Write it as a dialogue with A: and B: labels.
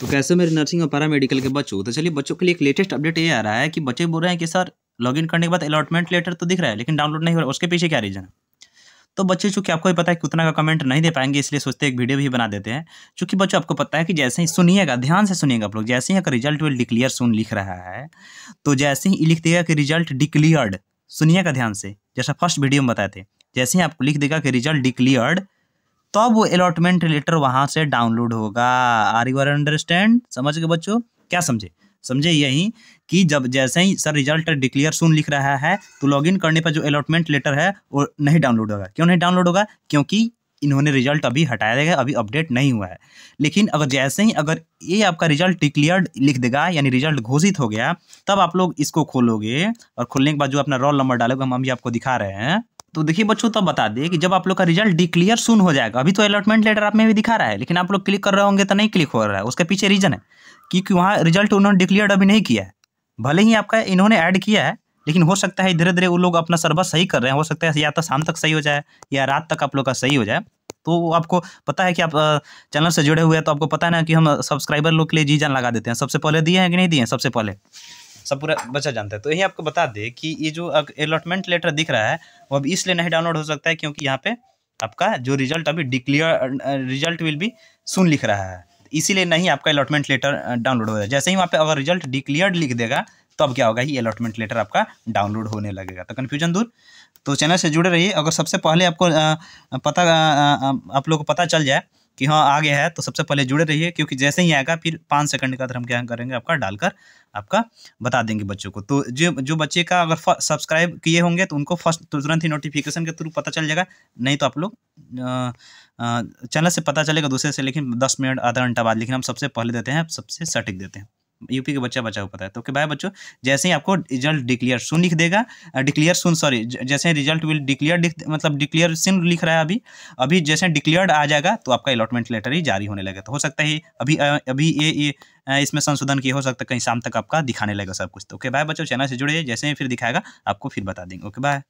A: तो कैसे मेरे नर्सिंग और पैरा मेडिकल के बच्चों तो चलिए, बच्चों के लिए एक लेटेस्ट अपडेट ये आ रहा है कि बच्चे बोल रहे हैं कि सर लॉगिन करने के बाद अलॉटमेंट लेटर तो दिख रहा है, लेकिन डाउनलोड नहीं हो रहा उसके पीछे क्या रीज़न है? तो बच्चे चूँकि आपको भी पता है कि उतना का कमेंट नहीं दे पाएँगे, इसलिए सोचते हैं एक वीडियो भी बना देते हैं। चूँकि बच्चों आपको पता है कि जैसे ही सुनिएगा, ध्यान से सुनिएगा आप लोग, जैसे ही अगर रिज़ल्ट विल डिक्लियर सुन लिख रहा है तो जैसे ही लिख देगा कि रिज़ल्ट डिक्लियर्ड सुनिएगा ध्यान से, जैसा फ़र्स्ट वीडियो में बताए थे, जैसे ही आपको लिख देगा कि रिज़ल्ट डिक्लियर्ड तब वो अलॉटमेंट लेटर वहाँ से डाउनलोड होगा। आर यू आर अंडरस्टैंड समझ गए बच्चों? क्या समझे? समझे यही कि जब जैसे ही सर रिज़ल्ट डिक्लेयर सुन लिख रहा है तो लॉगिन करने पर जो अलॉटमेंट लेटर है, वो नहीं डाउनलोड होगा। क्यों नहीं डाउनलोड होगा? क्योंकि इन्होंने रिज़ल्ट अभी हटाया देगा अभी अपडेट नहीं हुआ है। लेकिन अगर जैसे ही अगर ये आपका रिज़ल्ट डिक्लियर्ड लिख देगा, यानी रिज़ल्ट घोषित हो गया, तब आप लोग इसको खोलोगे और खोलने के बाद जो अपना रोल नंबर डालोगे, हम अभी आपको दिखा रहे हैं। तो देखिए बच्चों, तब बता दिए कि जब आप लोग का रिज़ल्ट डिक्लियर सुन हो जाएगा, अभी तो अलॉटमेंट लेटर आप में भी दिखा रहा है, लेकिन आप लोग क्लिक कर रहे होंगे तो नहीं क्लिक हो रहा है, उसके पीछे रीजन है, क्योंकि वहाँ रिज़ल्ट उन्होंने डिक्लियर अभी नहीं किया है। भले ही आपका इन्होंने ऐड किया है, लेकिन हो सकता है धीरे धीरे वो लोग अपना सर्वर सही कर रहे हैं, हो सकता है या तो शाम तक सही हो जाए, या रात तक आप लोग का सही हो जाए। तो आपको पता है कि आप चैनल से जुड़े हुए हैं तो आपको पता है ना कि हम सब्सक्राइबर लोग के लिए जी जान लगा देते हैं, सबसे पहले दिए हैं कि नहीं दिए हैं? सबसे पहले। सब पूरा बच्चा जानता है। तो यही आपको बता दे कि ये जो अलॉटमेंट लेटर दिख रहा है, वो अब इसलिए नहीं डाउनलोड हो सकता है क्योंकि यहाँ पे आपका जो रिज़ल्ट अभी डिक्लियर रिज़ल्ट विल भी सुन लिख रहा है। इसीलिए नहीं आपका अलॉटमेंट लेटर डाउनलोड हो जाए जैसे ही वहाँ पे अगर रिज़ल्ट डिक्लियर्ड लिख देगा तो अब क्या होगा? ये अलॉटमेंट लेटर आपका डाउनलोड होने लगेगा। तो कन्फ्यूज़न दूर। तो चैनल से जुड़े रहिए। अगर सबसे पहले आपको पता आप लोग को पता चल जाए कि हाँ आ गया है तो सबसे पहले जुड़े रहिए, क्योंकि जैसे ही आएगा, फिर पाँच सेकंड का हम क्या करेंगे, आपका डालकर आपका बता देंगे बच्चों को। तो जो जो बच्चे का अगर सब्सक्राइब किए होंगे तो उनको फ़र्स्ट तुरंत ही नोटिफिकेशन के थ्रू पता चल जाएगा, नहीं तो आप लोग चैनल से पता चलेगा दूसरे से, लेकिन दस मिनट, आधा घंटा बाद, लेकिन हम सबसे पहले देते हैं, सबसे सटीक देते हैं। यूपी के बच्चा बचा को पता है। तो बाय बच्चों, जैसे ही आपको रिज़ल्ट डिक्लियर सुन लिख देगा डिक्लियर सुन सॉरी जैसे रिज़ल्ट विल डिक्लियर मतलब डिक्लियर सिन लिख रहा है अभी अभी जैसे डिक्लियर्ड आ जाएगा तो आपका अलॉटमेंट लेटर ही जारी होने लगेगा। तो हो सकता है अभी अभी ये ये इसमें संशोधन की हो सकता है, कहीं शाम तक आपका दिखाने लगेगा सब कुछ। तो ओके बाय बच्चों, चैनल से जुड़े, जैसे ही फिर दिखाएगा, आपको फिर बता देंगे। Okay, bye.